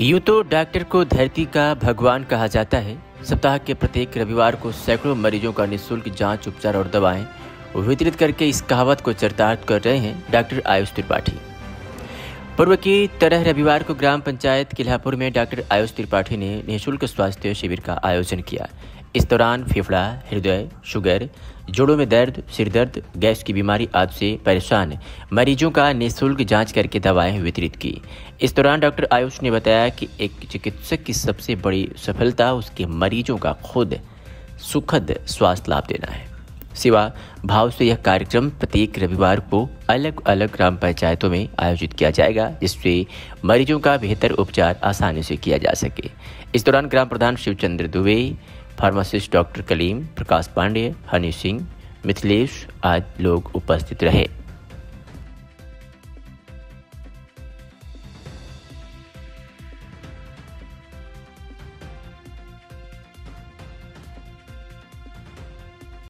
यूँ तो डॉक्टर को धरती का भगवान कहा जाता है। सप्ताह के प्रत्येक रविवार को सैकड़ों मरीजों का निःशुल्क जाँच, उपचार और दवाएँ वितरित करके इस कहावत को चरितार्थ कर रहे हैं डॉक्टर आयुष त्रिपाठी। पूर्व की तरह रविवार को ग्राम पंचायत किलापुर में डॉक्टर आयुष त्रिपाठी ने निःशुल्क स्वास्थ्य शिविर का आयोजन किया। इस दौरान फेफड़ा, हृदय, शुगर, जोड़ों में दर्द, सिर दर्द, गैस की बीमारी आदि से परेशान मरीजों का निःशुल्क जाँच करके दवाएँ वितरित की। इस दौरान डॉक्टर आयुष ने बताया कि एक चिकित्सक की सबसे बड़ी सफलता उसके मरीजों का खुद सुखद स्वास्थ्य लाभ देना है। सिवा, भाव से यह कार्यक्रम प्रत्येक रविवार को अलग अलग ग्राम पंचायतों में आयोजित किया जाएगा, जिससे मरीजों का बेहतर उपचार आसानी से किया जा सके। इस दौरान ग्राम प्रधान शिवचंद्र दुबे फार्मासिस्ट डॉक्टर कलीम प्रकाश पांडे हनी सिंह मिथिलेश आदि लोग उपस्थित रहे।